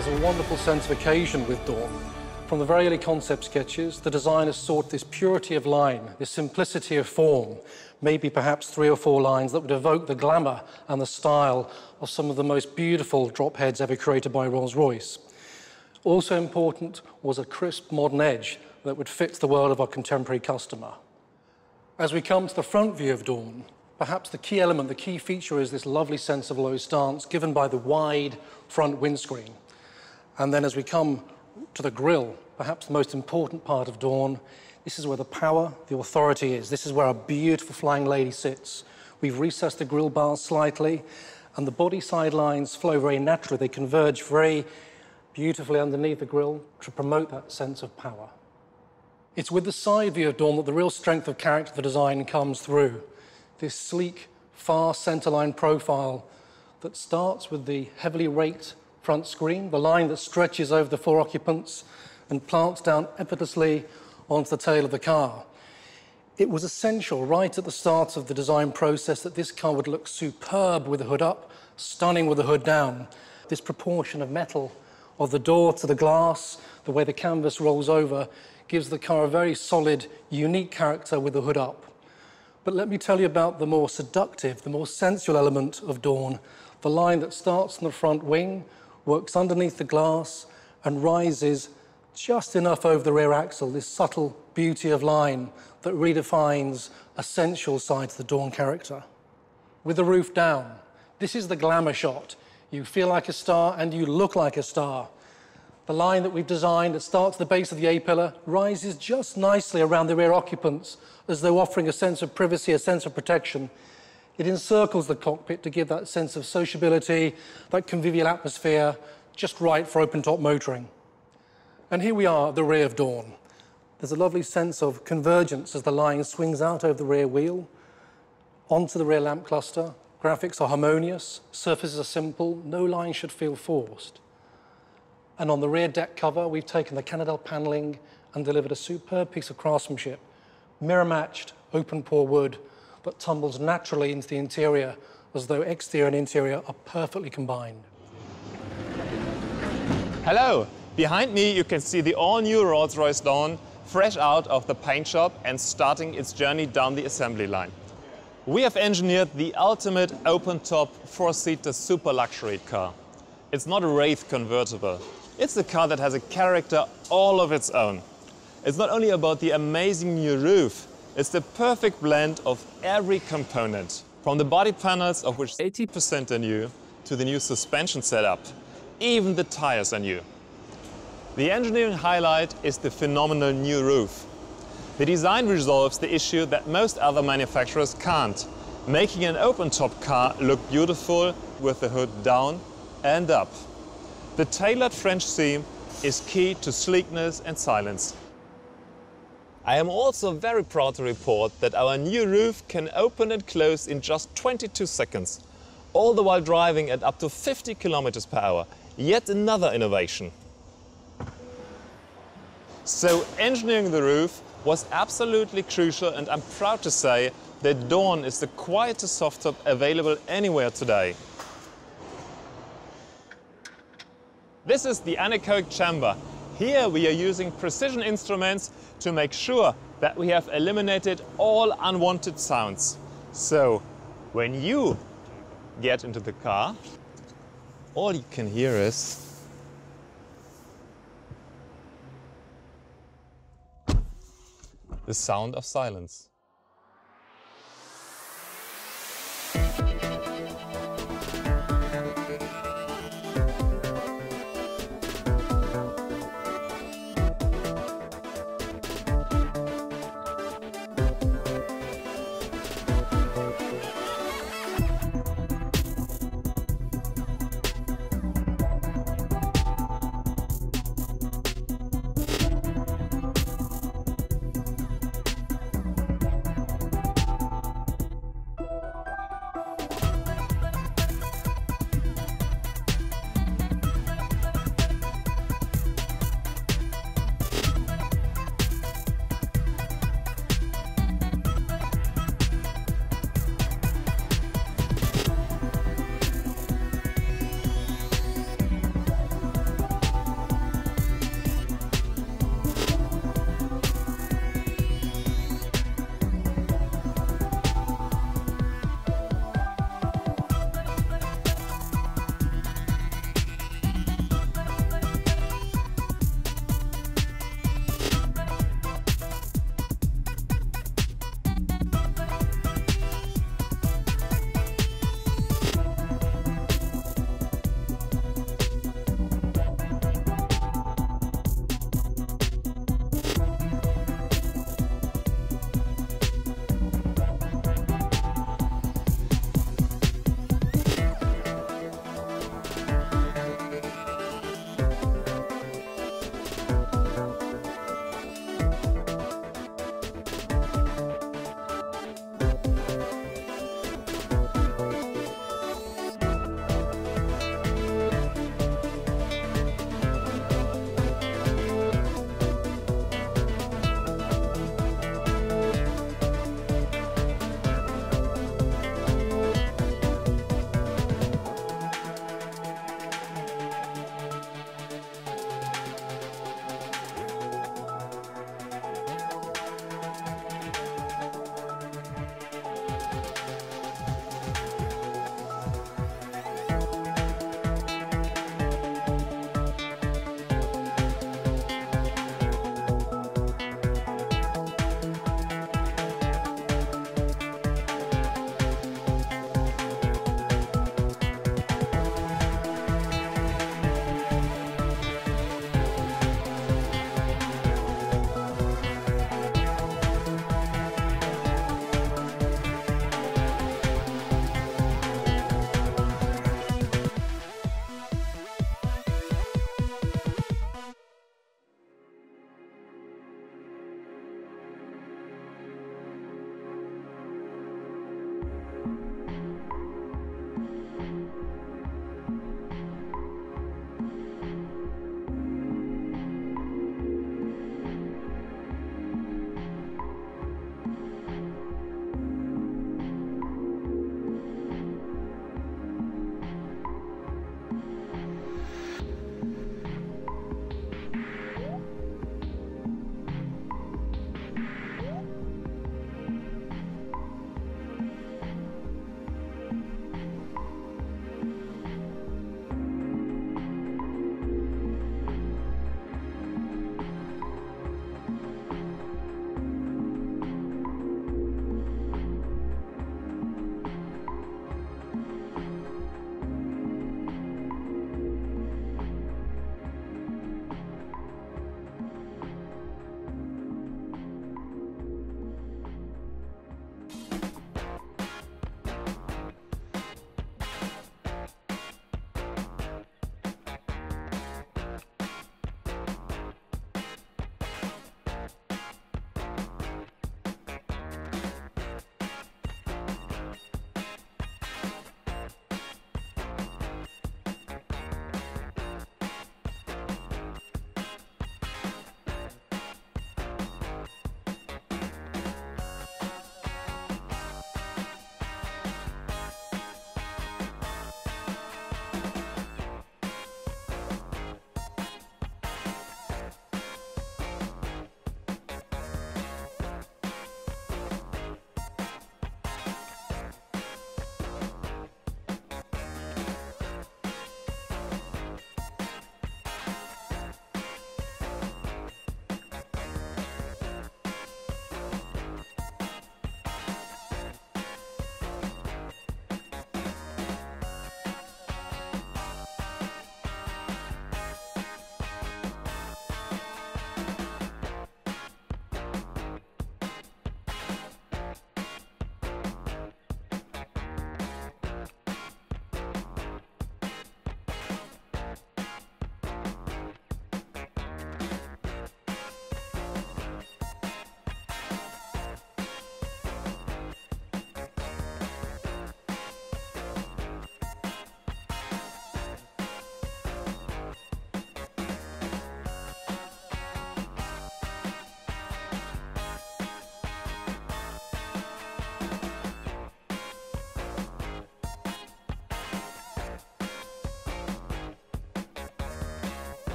there's a wonderful sense of occasion with Dawn. From the very early concept sketches, the designers sought this purity of line, this simplicity of form, maybe perhaps three or four lines that would evoke the glamour and the style of some of the most beautiful drop heads ever created by Rolls-Royce. Also important was a crisp modern edge that would fit the world of our contemporary customer. As we come to the front view of Dawn, perhaps the key element, the key feature is this lovely sense of low stance given by the wide front windscreen. And then as we come to the grille, perhaps the most important part of Dawn. This is where the power, the authority is. This is where our beautiful flying lady sits. We've recessed the grille bars slightly, and the body side lines flow very naturally. They converge very beautifully underneath the grille to promote that sense of power. It's with the side view of Dawn that the real strength of character of the design comes through. This sleek, far centerline profile that starts with the heavily raked front screen, the line that stretches over the four occupants and plants down effortlessly onto the tail of the car. It was essential right at the start of the design process that this car would look superb with the hood up, stunning with the hood down. This proportion of metal of the door to the glass, the way the canvas rolls over, gives the car a very solid, unique character with the hood up. But let me tell you about the more seductive, the more sensual element of Dawn, the line that starts in the front wing, works underneath the glass and rises just enough over the rear axle, this subtle beauty of line that redefines a sensual side to the Dawn character. With the roof down, this is the glamour shot. You feel like a star and you look like a star. The line that we've designed that starts at the base of the A-pillar rises just nicely around the rear occupants as though offering a sense of privacy, a sense of protection. It encircles the cockpit to give that sense of sociability, that convivial atmosphere, just right for open-top motoring. And here we are at the rear of Dawn. There's a lovely sense of convergence as the line swings out over the rear wheel, onto the rear lamp cluster. Graphics are harmonious, surfaces are simple, no line should feel forced. And on the rear deck cover, we've taken the Canadel paneling and delivered a superb piece of craftsmanship, mirror-matched open pore wood but tumbles naturally into the interior as though exterior and interior are perfectly combined. Hello! Behind me you can see the all-new Rolls-Royce Dawn fresh out of the paint shop and starting its journey down the assembly line. We have engineered the ultimate open-top four-seater super luxury car. It's not a Wraith convertible. It's a car that has a character all of its own. It's not only about the amazing new roof, it's the perfect blend of every component, from the body panels, of which 80% are new, to the new suspension setup. Even the tires are new. The engineering highlight is the phenomenal new roof. The design resolves the issue that most other manufacturers can't, making an open-top car look beautiful with the hood down and up. The tailored French seam is key to sleekness and silence. I am also very proud to report that our new roof can open and close in just 22 seconds, all the while driving at up to 50 kilometers per hour. Yet another innovation. So engineering the roof was absolutely crucial and I'm proud to say that Dawn is the quietest soft top available anywhere today. This is the anechoic chamber. Here we are using precision instruments to make sure that we have eliminated all unwanted sounds. So when you get into the car, all you can hear is the sound of silence.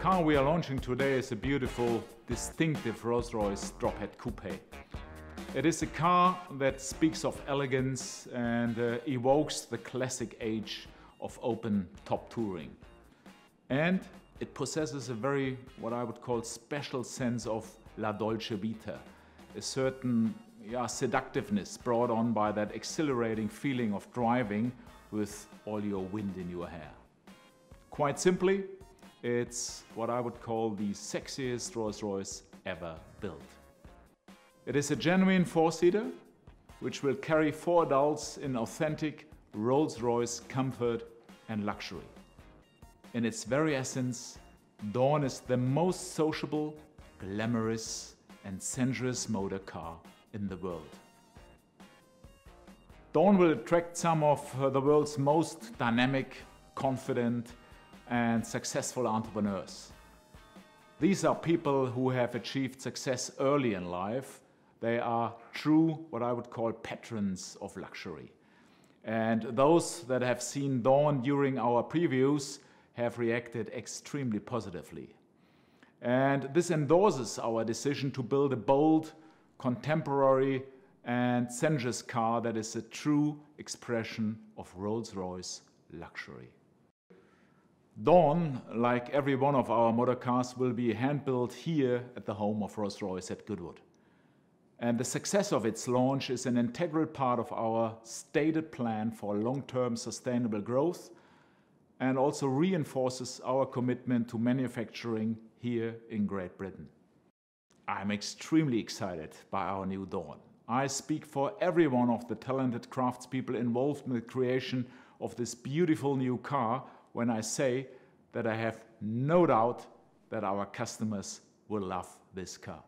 Car we are launching today is a beautiful, distinctive Rolls-Royce Drophead Coupe. It is a car that speaks of elegance and uh, evokes the classic age of open top touring. And it possesses a very, what I would call, special sense of la dolce vita, a certain yeah, seductiveness brought on by that exhilarating feeling of driving with all your wind in your hair. Quite simply, it's what I would call the sexiest Rolls-Royce ever built. It is a genuine four-seater, which will carry four adults in authentic Rolls-Royce comfort and luxury. In its very essence, Dawn is the most sociable, glamorous and sensuous motor car in the world. Dawn will attract some of the world's most dynamic, confident and successful entrepreneurs. These are people who have achieved success early in life. They are true, what I would call patrons of luxury. And those that have seen Dawn during our previews have reacted extremely positively. And this endorses our decision to build a bold, contemporary, and sensuous car that is a true expression of Rolls-Royce luxury. Dawn, like every one of our motor cars, will be hand-built here at the home of Rolls-Royce at Goodwood. And the success of its launch is an integral part of our stated plan for long-term sustainable growth and also reinforces our commitment to manufacturing here in Great Britain. I'm extremely excited by our new Dawn. I speak for every one of the talented craftspeople involved in the creation of this beautiful new car when I say that I have no doubt that our customers will love this car.